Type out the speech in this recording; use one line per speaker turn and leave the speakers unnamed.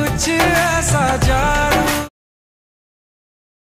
कुछ ऐसा जा